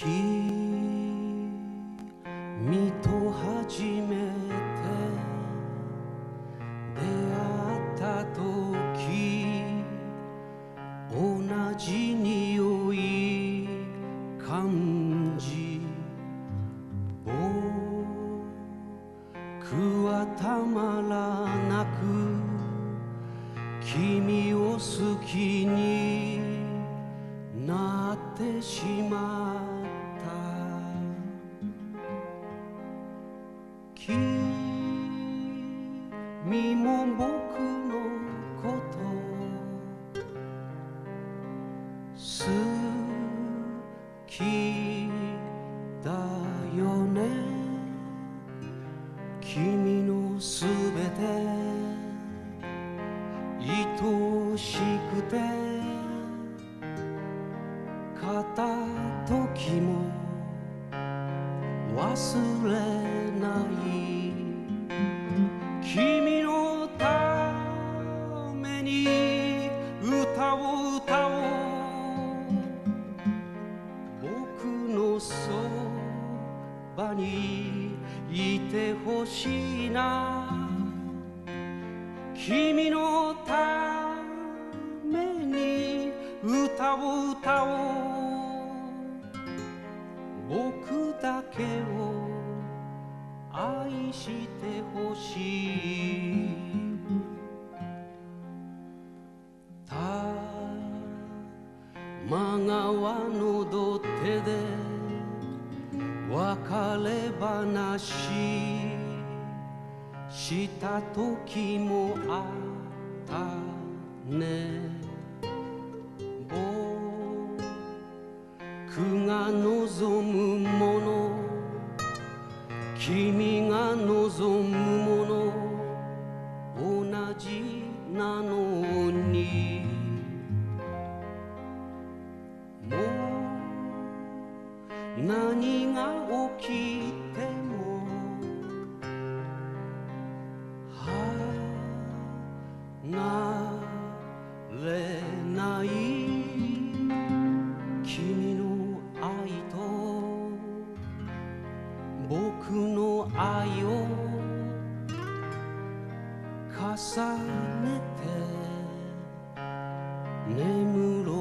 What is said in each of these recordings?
君と初めて出会った時同じ匂い感じ僕はたまらなく君を好きになってしまっしくて片時も忘れない君のために歌を歌おう。僕のそばにいてほしいな。君のため歌を歌おう僕だけを愛してほしい。多摩川の土手で別れ話した時もあったね。僕が望むもの。君が望むもの。同じなのに。もう何が起きても。離れ僕の愛を重ねて眠ろ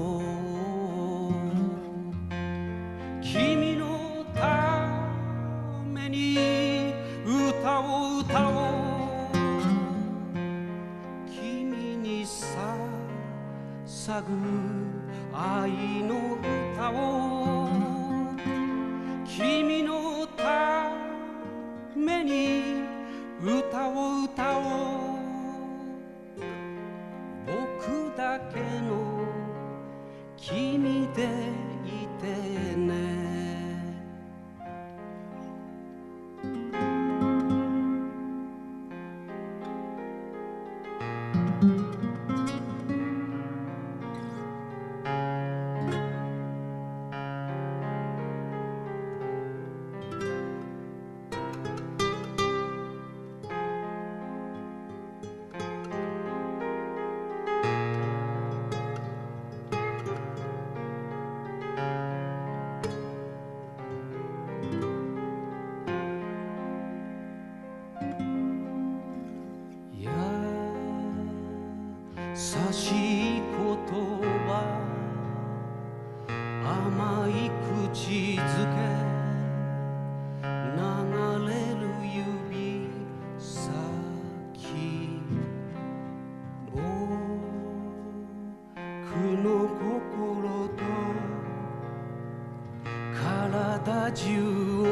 う君のために歌を歌おう君に捧ぐ愛の歌を君めに歌を歌おう。僕だけの君で。しい言葉。甘い口づけ。流れる指先。僕の心と体中を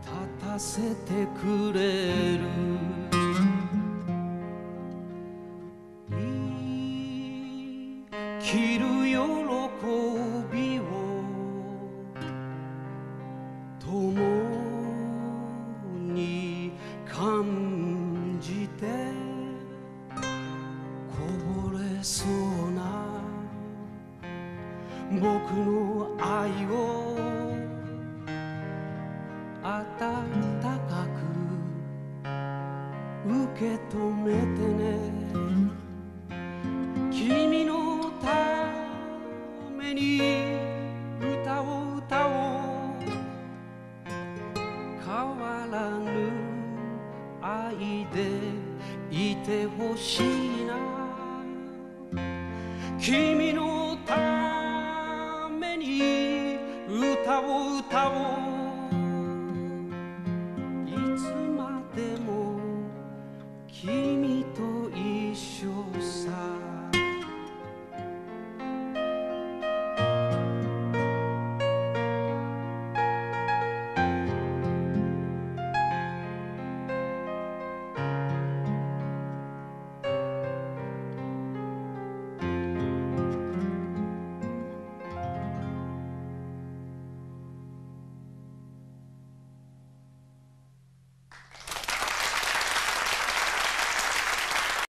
立たせてくれる。きる喜びを共に感じてこぼれそうな僕の愛を温かく受け止めてね。めに歌を歌おう。変わらぬ愛でいてほしいな。君のために歌を歌おう。